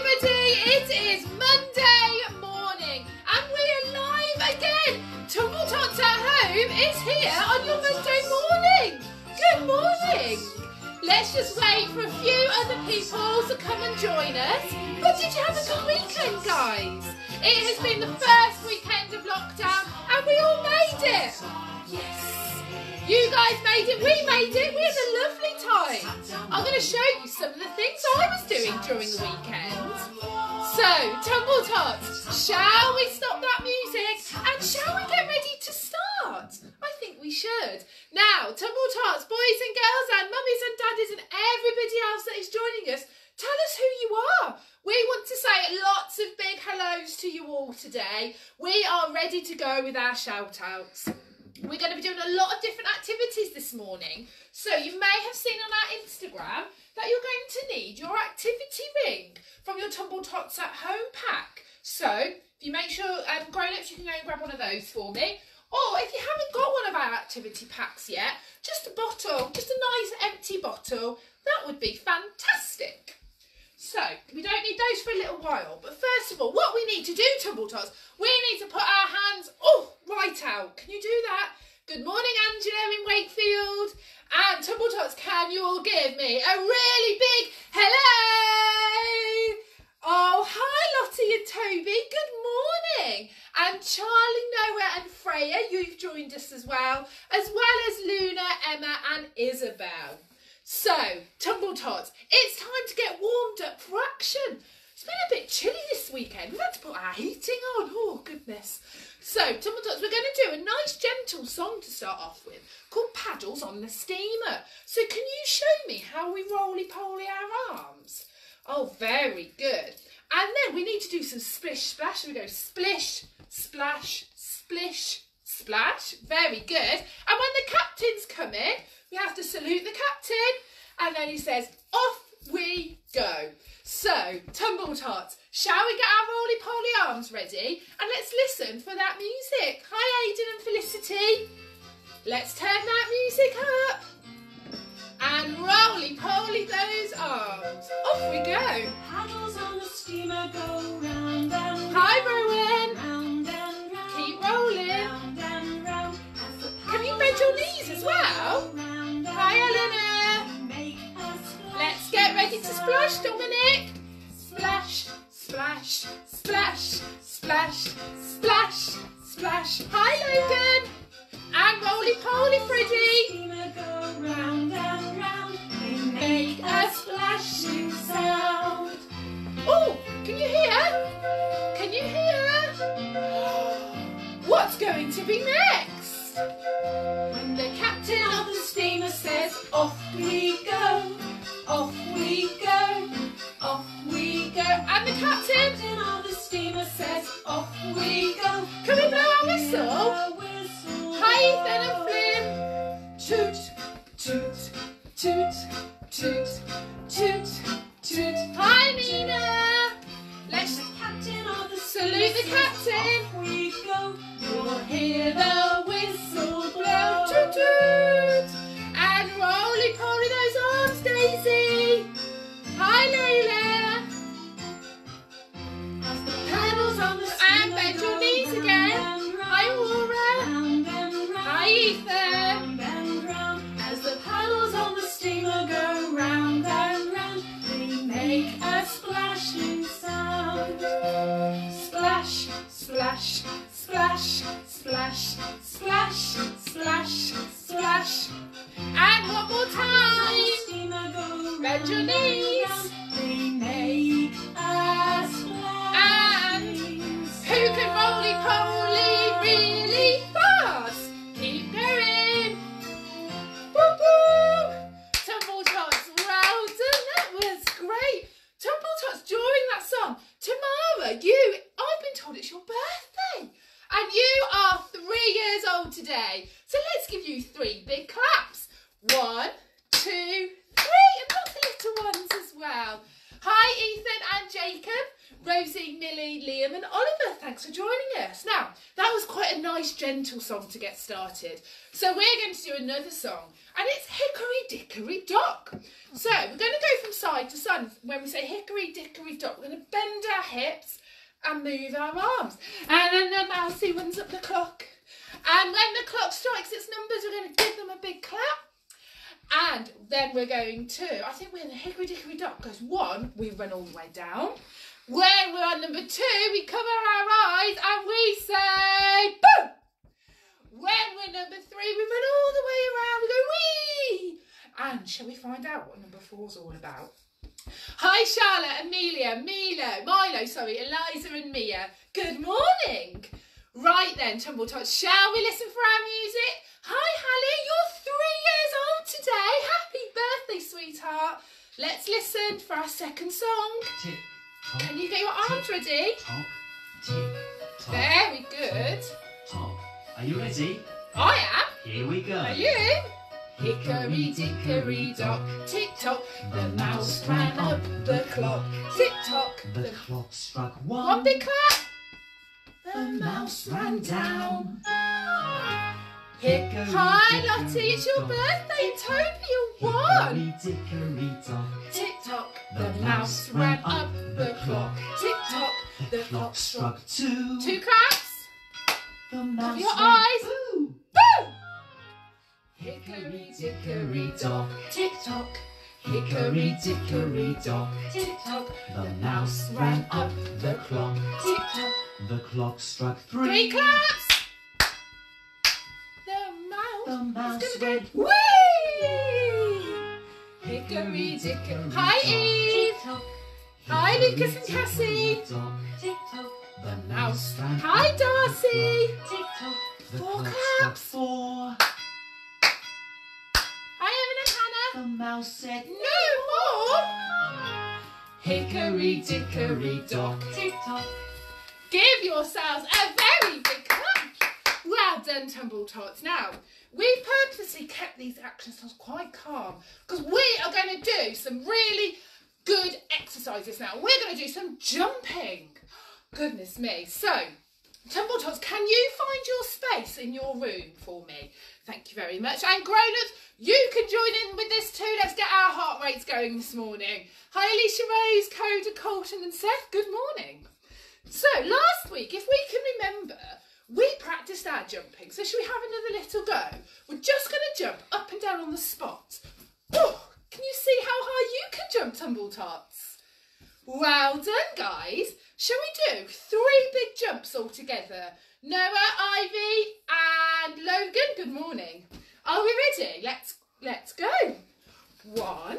everybody! It is Monday morning and we are live again. Tumble Tots at Home is here on your Monday morning. Good morning. Let's just wait for a few other people to come and join us. But did you have a good weekend, guys? It has been the first weekend of lockdown and we all made it. Yes. You guys made it, we made it, we had a lovely time. I'm going to show you some of the things I was doing during the weekend. So, Tumble Tots, shall we stop that music and shall we get ready to start? I think we should. Now, Tumble Tots, boys and girls and mummies and daddies and everybody else that is joining us, tell us who you are. We want to say lots of big hellos to you all today. We are ready to go with our shout outs. We're going to be doing a lot of different activities this morning. So you may have seen on our Instagram that you're going to need your activity ring from your Tumble Tots at Home pack. So if you make sure, um, grown-ups, you can go and grab one of those for me. Or if you haven't got one of our activity packs yet, just a bottle, just a nice empty bottle, that would be fantastic. So, we don't need those for a little while. But first of all, what we need to do, Tumble Tots, we need to put our hands, oh, right out. Can you do that? Good morning, Angela in Wakefield. And Tumble Tots, can you all give me a really big hello? Oh, hi, Lottie and Toby. Good morning. And Charlie, Noah and Freya, you've joined us as well, as well as Luna, Emma and Isabel. So, Tumble Tots, it's time to get warmed up for action. It's been a bit chilly this weekend. We've had to put our heating on. Oh, goodness. So, Tumble Tots, we're going to do a nice gentle song to start off with called Paddles on the Steamer. So, can you show me how we roly-poly our arms? Oh, very good. And then we need to do some splish splash. So we go splish, splash, splish, splash. Very good. And when the captain's come in, we have to salute the captain. And then he says, off we go. So, Tumble Tots, shall we get our roly-poly arms ready? And let's listen for that music. Hi, Aidan and Felicity. Let's turn that music up. And roly-poly those arms. Off we go. Splash, Dominic. Splash, splash, splash, splash, splash, splash. Hi, Logan. And roly-poly, Freddie. Steamer go round and round. They make a splashing sound. Oh, can you hear? Can you hear? What's going to be next? When the captain of the steamer says, off we go, off captain the steamer says, off we go. Can we blow our? Whistle." Go and move our arms. And then the mousey runs up the clock. And when the clock strikes its numbers, we're going to give them a big clap. And then we're going to, I think we're in the Hickory Dickory Dock because one, we run all the way down. When we're on number two, we cover our eyes and we say boom. When we're number three, we run all the way around. We go wee. And shall we find out what number four's all about? Hi, Charlotte, Amelia, Milo, Milo, sorry, Eliza and Mia. Good morning. Right then, Tumble Tots, shall we listen for our music? Hi, Hallie, you're three years old today. Happy birthday, sweetheart. Let's listen for our second song. Tick, tock, Can you get your arms ready? tock, tick, tock, Very good. tock. Are you ready? I am. Here we go. Are you? Hickory dickory dock, tick tock, the mouse ran up the clock. Tick tock, The clock struck one. one big clap. The mouse ran down. Hickory Hi Lottie, it's your birthday, Toby, you won. Hickory dickory dock. Tick tock, the mouse ran up the clock. Tick tock, The clock struck two. Two claps. The mouse your eyes. boo. Boom! Hickory dickory dock. Tick tock, Hickory dickory dock. tick tock, The mouse ran up the clock. tick tock. The clock struck Three three. claps. The mouse. The mouse is gonna went go wee. Hickory dickory. Hi Eve. Hi Lucas and Cassie. The Mouse. ran Hi Darcy. clock. The Four claps. four. The mouse said No more. Hickory dickory dock. Tick tock. Give yourselves a very big clap. Well done, Tumble Tots. Now, we purposely kept these action songs quite calm because we are going to do some really good exercises now. We're going to do some jumping. Goodness me. So, Tumble Tots, can you find your space in your room for me? Thank you very much. And grown-ups, you can join in with this too. Let's get our heart rates going this morning. Hi, Alicia Rose, Coda, Colton and Seth. Good morning. So, last week, if we can remember, we practiced our jumping. So, should we have another little go? We're just going to jump up and down on the spot. Oh, can you see how high you can jump, Tumble Tots? Well done, guys. Shall we do three big jumps all together? Noah, Ivy, and Logan. Good morning. Are we ready? Let's let's go. One,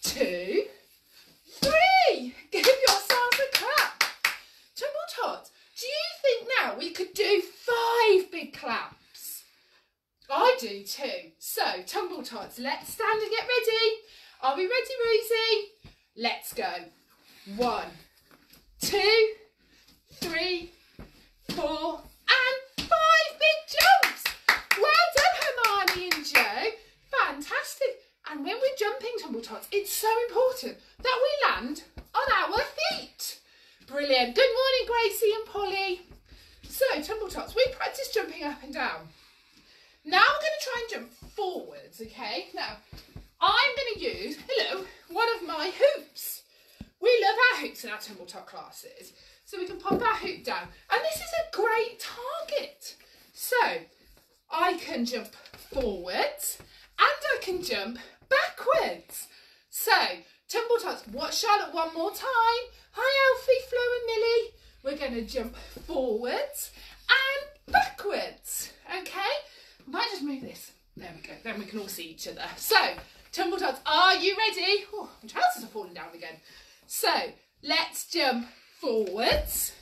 two, three. Give yourselves a clap. Tumble Tot, do you think now we could do five big claps? I do too. So, Tumble Tots, let's stand and get ready. Are we ready, Rosie? Let's go. One, two, three, four, and five big jumps. Well done, Hermione and Joe. Fantastic. And when we're jumping, Tumble Tots, it's so important that we land on our feet. Brilliant. Good morning, Gracie and Polly. So, Tumble Tots, we practice jumping up and down. Now we're going to try and jump forwards, okay? Now, I'm going to use, hello, one of my hoops. We love our hoops in our Tumble classes. So we can pop our hoop down. And this is a great target. So, I can jump forwards and I can jump backwards. So, Tumble Tots, watch Charlotte one more time. Hi Alfie, Flo and Millie. We're going to jump forwards and backwards. Okay? Might just move this. There we go. Then we can all see each other. So, Tumble Tots, are you ready? Oh, my trousers are falling down again. So, let's jump forwards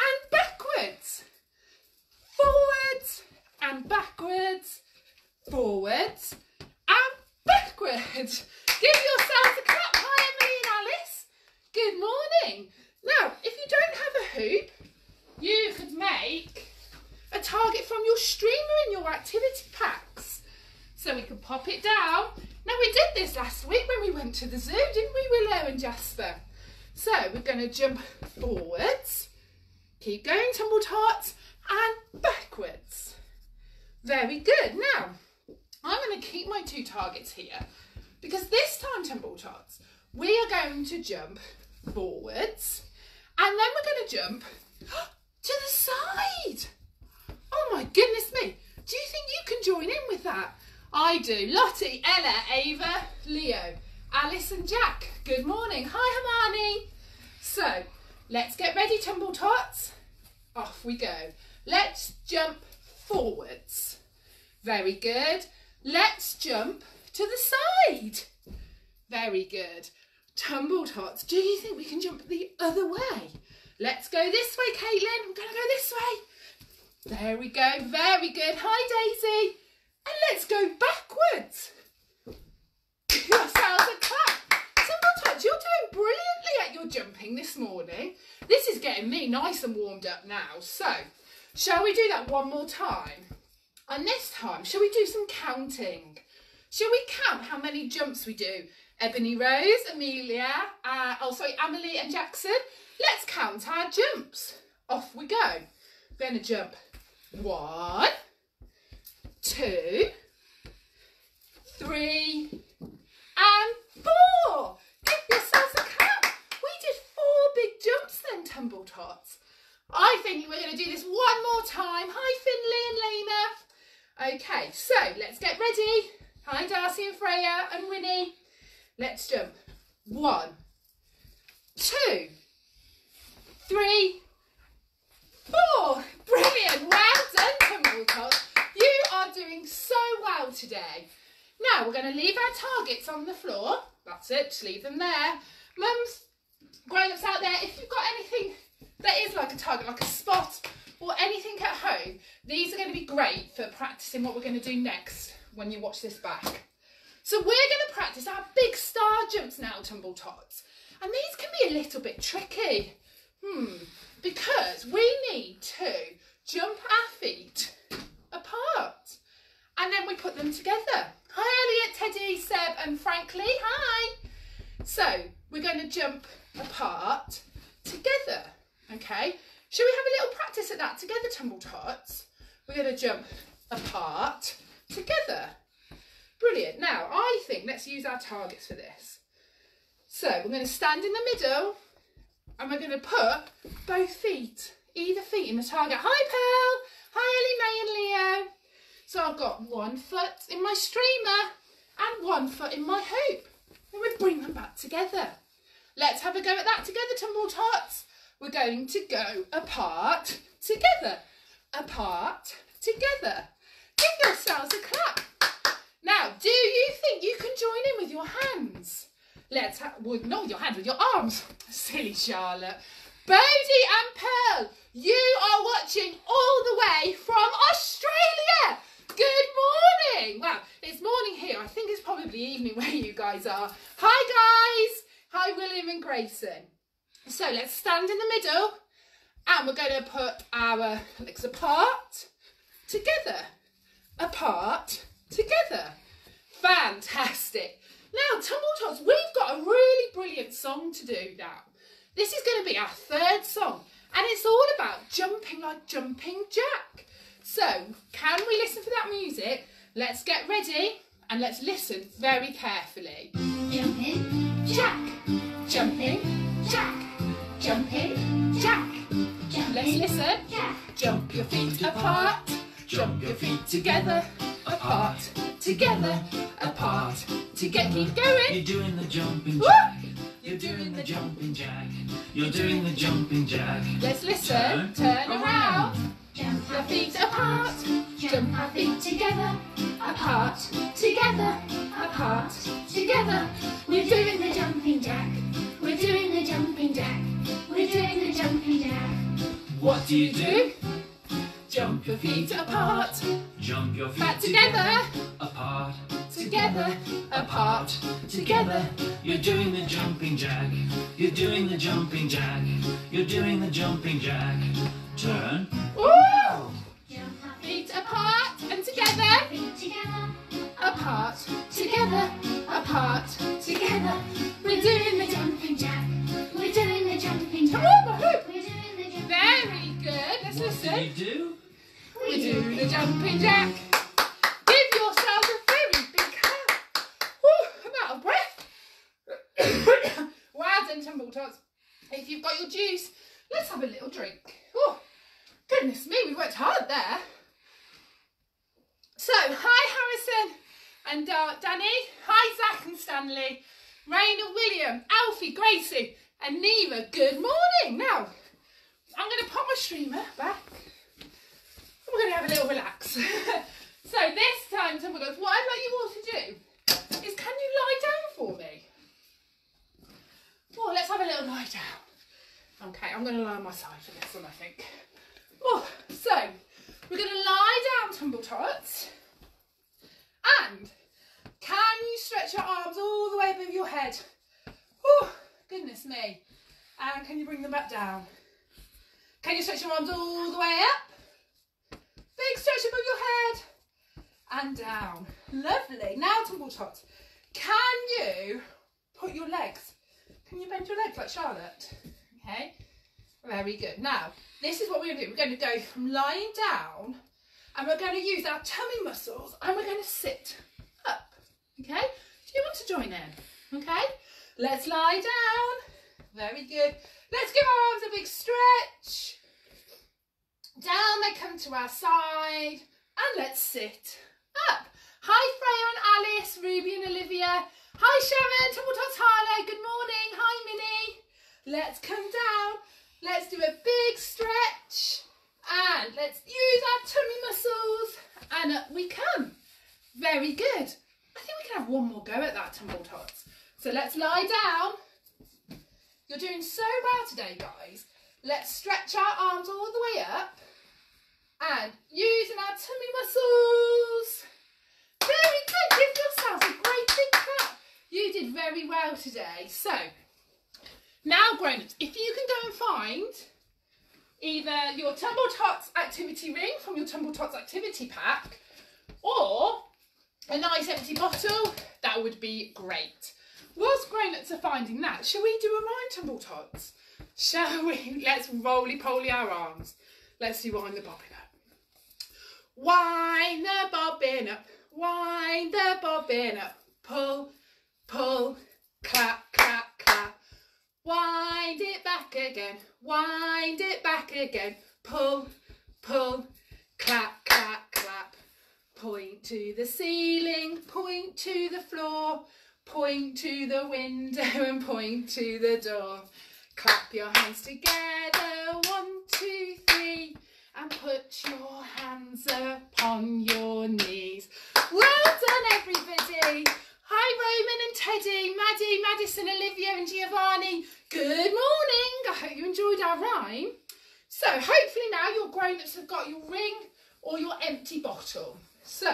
and backwards. Forwards and backwards. Forwards and backwards. Give yourselves a clap. Hi, Emily and Alice. Good morning. Now, if you don't have a hoop, you could make a target from your streamer in your activity packs. So we could pop it down. Now we did this last week when we went to the zoo, didn't we, Willow and Jasper? So we're going to jump forwards, keep going, tumble tots, and backwards. Very good. Now, I'm going to keep my two targets here because this time, tumble tots, we are going to jump forwards and then we're going to jump to the side. Oh my goodness me. Do you think you can join in with that? I do. Lottie, Ella, Ava, Leo, Alice and Jack. Good morning. Hi Hermione. So, let's get ready, Tumble Tots. Off we go. Let's jump forwards. Very good. Let's jump to the side. Very good. Tumble Tots, do you think we can jump the other way? Let's go this way, Caitlin. I'm going to go this way. There we go. Very good. Hi, Daisy. And let's go backwards. Yourselves a clap. Tumble Tots, you're doing brilliantly at your jumping this morning. This is getting me nice and warmed up now. So, shall we do that one more time? And this time, shall we do some counting? Shall we count how many jumps we do? Ebony Rose, Amelia, uh, oh sorry, Emily and Jackson. Let's count our jumps. Off we go. Going to jump one, two, three, and four. Give yourselves a clap. We did four big jumps then, Tumble Tots. I think we're going to do this one more time. Hi, Finley and Lena. Okay, so let's get ready. Hi, Darcy and Freya and Winnie. Let's jump. One, two, three, four. Brilliant. Well done, Tumble Tots. You are doing so well today. Now we're going to leave our targets on the floor. That's it, just leave them there. Mums, grown-ups out there, if you've got anything that is like a target, like a spot or anything at home, these are going to be great for practicing what we're going to do next when you watch this back. So we're going to practice our big star jumps now, Tumble Tots. And these can be a little bit tricky. Hmm, because we need to jump our feet apart. And then we put them together. Hi Elliot, Teddy, Seb and Frankly, hi. So we're going to jump apart together, okay? Shall we have a little practice at that together, Tumble Tots? We're going to jump apart together. Brilliant. Now, I think let's use our targets for this. So we're going to stand in the middle and we're going to put both feet, either feet in the target. Hi, Pearl. Hi, Ellie May and Leo. So I've got one foot in my streamer and one foot in my hoop. Then we bring them back together. Let's have a go at that together, Tumble Tots. We're going to go apart together. Apart together. Give yourselves a clap. Now, do you think you can join in with your hands? Let's have, well, not with your hands, with your arms. Silly Charlotte. Bodie and Pearl, you are watching all the way from Australia. Good morning. Well, it's morning here. I think it's probably evening where you guys are. Hi, guys. Hi, William and Grayson. So let's stand in the middle and we're going to put our legs apart, together, apart, together. Fantastic. Now, Tumble Tots, we've got a really brilliant song to do now. This is going to be our third song, and it's all about jumping like Jumping Jack. So, can we listen for that music? Let's get ready and let's listen very carefully. Jumping Jack, Jumping Jack, jumping Jack. Let's listen. Jack. Jump your feet apart, jump your feet together, apart, together, apart, To get Keep going. You're doing the jumping Woo! jack. You're doing the jumping jack. You're doing the jumping jack. Let's listen. Turn around. Jump Your feet apart. Jump our feet together. Apart. Together. Apart. Together. We're doing the jumping jack. We're doing the jumping jack. We're doing the jumping jack. What do you do? Jump your feet apart. Jump your feet Back together. Apart. Together. Apart. Together. You're doing the jumping jack. You're doing the jumping jack. You're doing the jumping jack. Turn. apart, together, apart, together. We're doing the jumping jack. We're doing the jumping jack. Come on, We're. Very good. Let's what listen. We do. We do, do the jumping jack. Give yourself a very big clap. Woo, I'm out of breath. well done, Tumble Tots. If you've got your juice, let's have a little drink. Oh, goodness me, we worked hard there. So, hi Harrison and uh, Danny. Hi Zach and Stanley. Raina, William, Alfie, Gracie, and Neva. Good morning. Now, I'm going to pop my streamer back. We're going to have a little relax. so this time, Tumble goes, what I'd like you all to do is can you lie down for me? Oh, let's have a little lie down. Okay, I'm going to lie on my side for this one, I think. Oh, so we're going to lie down, Tumble Tots. And can you stretch your arms all the way above your head? Oh, goodness me. And can you bring them back down? Can you stretch your arms all the way up? Big stretch above your head. And down. Lovely. Now, Tumble Tots, can you put your legs, can you bend your legs like Charlotte? Okay. Very good. Now, this is what we're going to do. We're going to go from lying down and we're going to use our tummy muscles and we're going to sit up. Okay? Do you want to join in? Okay? Let's lie down. Very good. Let's give our arms a big stretch. Down they come to our side. And let's sit up. Hi Freya and Alice, Ruby and Olivia. Hi Sharon, Tumble. Good morning. Hi Minnie. Let's come down. Let's do a big stretch. And let's use our tummy muscles. And up we come. Very good. I think we can have one more go at that, Tumble Tots. So let's lie down. You're doing so well today, guys. Let's stretch our arms all the way up. And using our tummy muscles. Very good. Give yourselves a great big clap. You did very well today. So, now grown-ups, if you can go and find either your Tumble Tots activity ring from your Tumble Tots activity pack or a nice empty bottle, that would be great. Whilst grown-ups are finding that, shall we do a rhyme Tumble Tots? Shall we? Let's roly-poly our arms. Let's do wind the bobbin up. Wind the bobbin up, wind the bobbin up, pull, pull, clap, clap. Wind it back again, wind it back again, pull, pull, clap, clap, clap. Point to the ceiling, point to the floor, point to the window and point to the door. Clap your hands together, one, two, three, and put your hands upon your knees. Well done, everybody. Hi, Roman and Teddy, Maddie, Madison, Olivia, and Giovanni. Good morning. I hope you enjoyed our rhyme. So, hopefully, now your grown ups have got your ring or your empty bottle. So,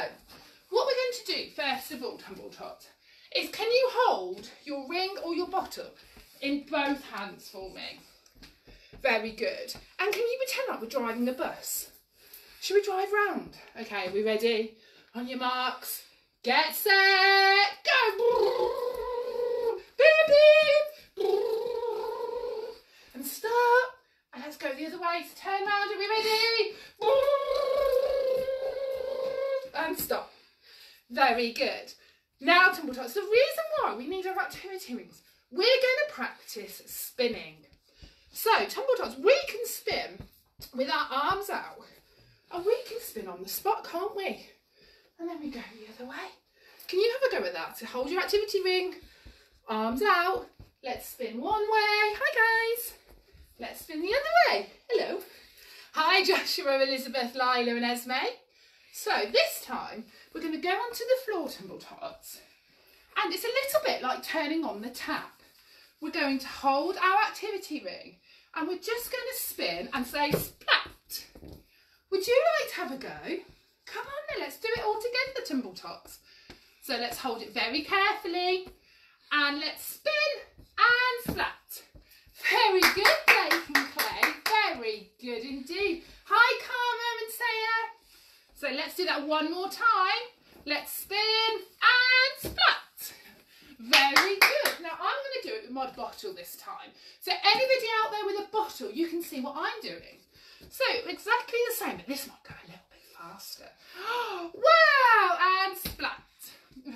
what we're going to do, first of all, Tumble Tot, is can you hold your ring or your bottle in both hands for me? Very good. And can you pretend like we're driving a bus? Should we drive round? Okay, we ready? On your marks, get set, go! Beep, beep. And stop. And let's go the other way. So turn round. Are we ready? And stop. Very good. Now, Tumble Tots, the reason why we need our activity rings, we're going to practice spinning. So, Tumble Tots, we can spin with our arms out. And we can spin on the spot, can't we? And then we go the other way. Can you have a go at that? So hold your activity ring, arms out. Let's spin one way. Hi guys. Let's spin the other way. Hello. Hi Joshua, Elizabeth, Lila and Esme. So this time we're going to go onto the floor, Tumble Tots. And it's a little bit like turning on the tap. We're going to hold our activity ring and we're just going to spin and say splat. Would you like to have a go? Come on then, let's do it all together, Tumble Tots. So let's hold it very carefully and let's spin and splat. Very good, Blake and Clay. Very good indeed. Hi, Carmen and Saya. So let's do that one more time. Let's spin and splat. Very good. Now I'm going to do it with my bottle this time. So anybody out there with a bottle, you can see what I'm doing. So exactly the same, but this might go a little faster. wow, and splat.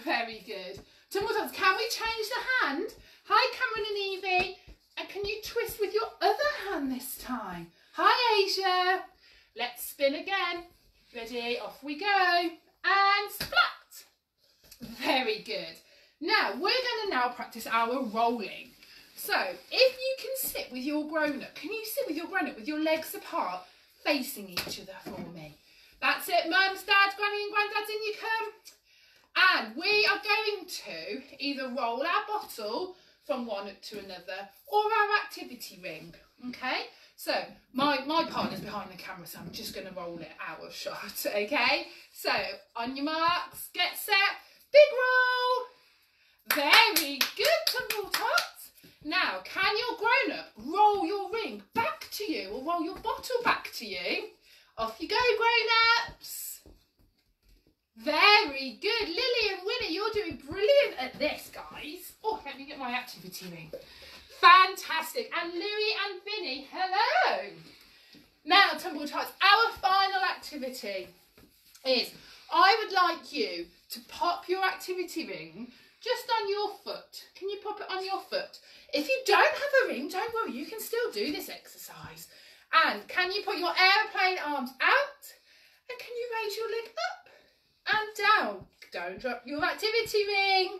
Very good. Can we change the hand? Hi, Cameron and Evie. And can you twist with your other hand this time? Hi, Asia. Let's spin again. Ready? Off we go. And splat. Very good. Now, we're going to now practice our rolling. So, if you can sit with your grown-up, can you sit with your grown-up with your legs apart, facing each other for me? That's it, mums, dads, granny and granddads, in you come. And we are going to either roll our bottle from one to another or our activity ring, okay? So my, my partner's behind the camera, so I'm just going to roll it out of shot, okay? So on your marks, get set, big roll. Very good, Tumble Tots. Now, can your grown-up roll your ring back to you or roll your bottle back to you? Off you go, grown-ups. Very good. Lily and Winnie, you're doing brilliant at this, guys. Oh, let me get my activity ring. Fantastic. And Louie and Vinny, hello. Now, Tumble Tots, our final activity is I would like you to pop your activity ring just on your foot. Can you pop it on your foot? If you don't have a ring, don't worry, you can still do this exercise. And can you put your aeroplane arms out? And can you raise your leg up and down? Don't drop your activity ring.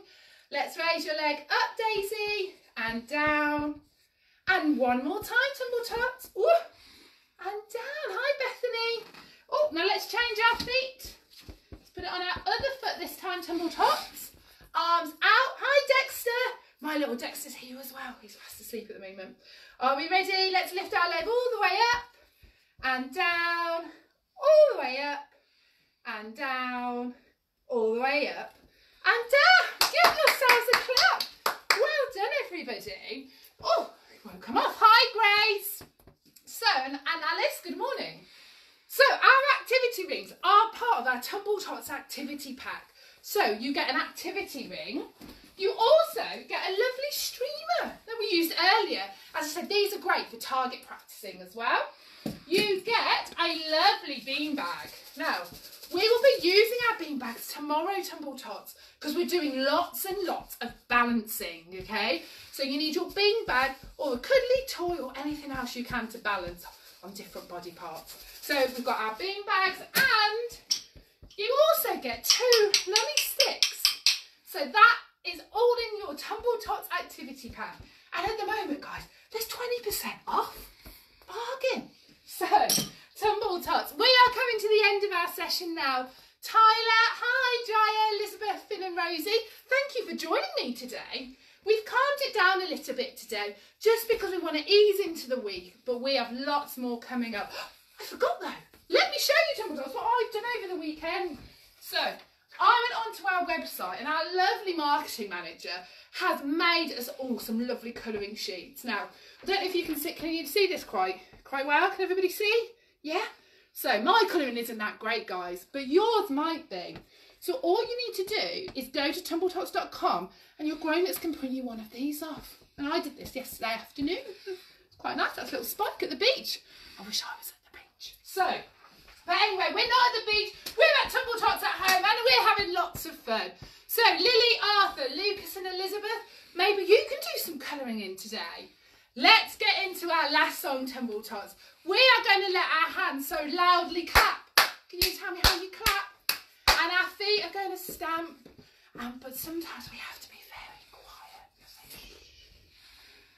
Let's raise your leg up, Daisy, and down. And one more time, Tumble Tots. Ooh, and down. Hi, Bethany. Oh, now let's change our feet. Let's put it on our other foot this time, Tumble Tots. Arms out. Hi, Dexter. My little Dexter's here as well. He's fast asleep at the moment. Are we ready? Let's lift our leg all the way up and down, all the way up and down, all the way up and down. Give yourselves a clap. Well done, everybody. Oh, it won't come off. Hi, Grace. So, and, Alice, good morning. So, our activity rings are part of our Tumble Tots activity pack. So, you get an activity ring. You also get a lovely streamer that we used earlier. As I said, these are great for target practicing as well. You get a lovely beanbag. Now, we will be using our beanbags tomorrow, Tumble Tots, because we're doing lots and lots of balancing, okay? So you need your beanbag or a cuddly toy or anything else you can to balance on different body parts. So we've got our beanbags and you also get two lolly sticks. So that is all in your Tumble Tots activity pack. And at the moment, guys, there's 20% off. Bargain. So, Tumble Tots, we are coming to the end of our session now. Tyler, hi, Jaya, Elizabeth, Finn and Rosie. Thank you for joining me today. We've calmed it down a little bit today just because we want to ease into the week, but we have lots more coming up. I forgot though. Let me show you, Tumble Tots, what I've done over the weekend. So, I went onto our website and our lovely marketing manager has made us all some lovely colouring sheets. Now, I don't know if you can see, can you see this quite, quite well? Can everybody see? Yeah? So my colouring isn't that great, guys, but yours might be. So all you need to do is go to tumbletots.com and your grown-ups can print you one of these off. And I did this yesterday afternoon. It's quite nice. That's a little spike at the beach. I wish I was at the beach. So, but anyway, we're not at the beach. We're at Tumble Tots at home and we're having lots of fun. So Lily, Arthur, Lucas and Elizabeth, maybe you can do some colouring in today. Let's get into our last song, Tumble Tots. We are going to let our hands so loudly clap. Can you tell me how you clap? And our feet are going to stamp. But sometimes we have to be very quiet.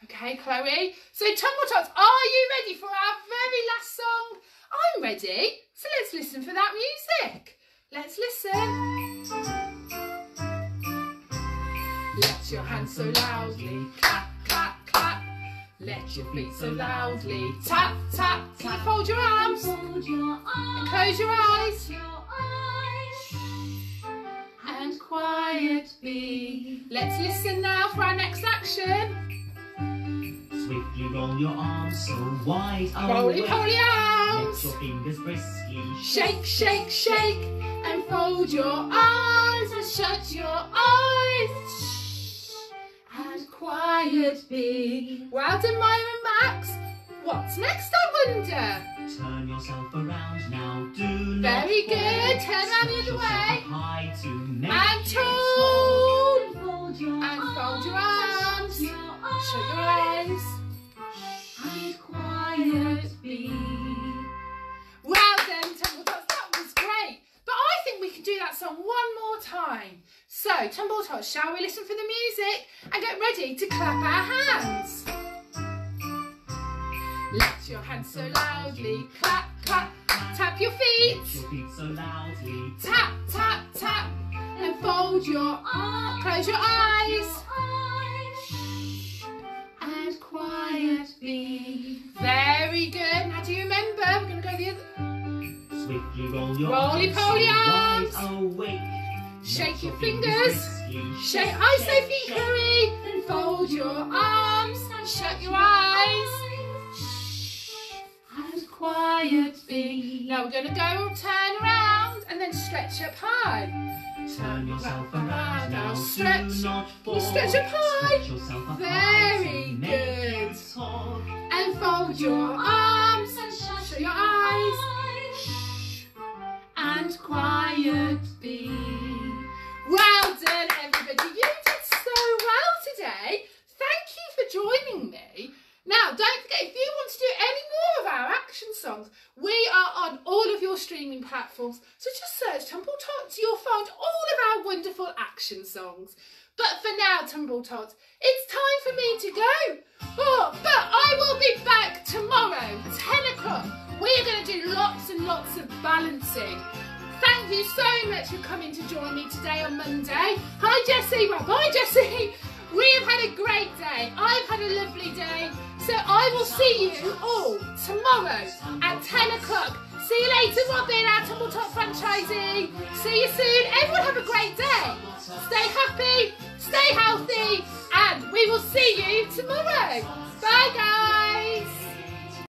Okay, Chloe. So Tumble Tots, are you ready for our very last song? I'm ready. So let's listen for that music. Let's listen. Let your hands so loudly clap, clap, clap. Let your feet so loudly tap, tap. You fold your arms Fold your and close your eyes? Your eyes. And quiet be. Let's listen now for our next action. Swiftly roll your arms so wide Roly away. poly Let arms. your fingers briskly Shake, shake, shake. And fold your arms and shut your eyes. Shh. And quiet be. Well done, Maya and Max. What's next, I wonder? Turn yourself around now. Do not Very fall. good. Turn around the Lift other way. high to make And tall. Fold your And fold your arms. Shut Shut your eyes. And quiet be. Well done, Tumble Tots. That was great. But I think we can do that song one more time. So, Tumble Tots, shall we listen for the music and get ready to clap our hands? Let your hands so loudly clap, clap. Tap your feet. Lift your feet so loudly. Tap, tap, tap. And fold your arms. Close your eyes. Other. Swiftly roll your Roly poly arms. Awake. Shake your fingers. Shake, I say feet curry. Then fold your arms. And shut your eyes. Shh. And quiet be. Now we're going to go turn around and then stretch up high. Turn yourself around now. Stretch. Do not. You stretch up high. Stretch yourself up Very high to make good. And fold your arms. And shut your eyes. And quiet be. Well done, everybody. You did so well today. Thank you for joining me. Now, don't forget, if you want to do any more of our action songs, we are on all of your streaming platforms. So just search Tumble Tots, you'll find all of our wonderful action songs. But for now, Tumble Tots, it's time for me to go. Oh, lots of balancing. Thank you so much for coming to join me today on Monday. Hi, Jessie. Well, bye, Jessie. We have had a great day. I've had a lovely day. So I will see you all tomorrow at 10 o'clock. See you later, Robin, our Tumble Tots franchisee. See you soon. Everyone have a great day. Stay happy, stay healthy, and we will see you tomorrow. Bye.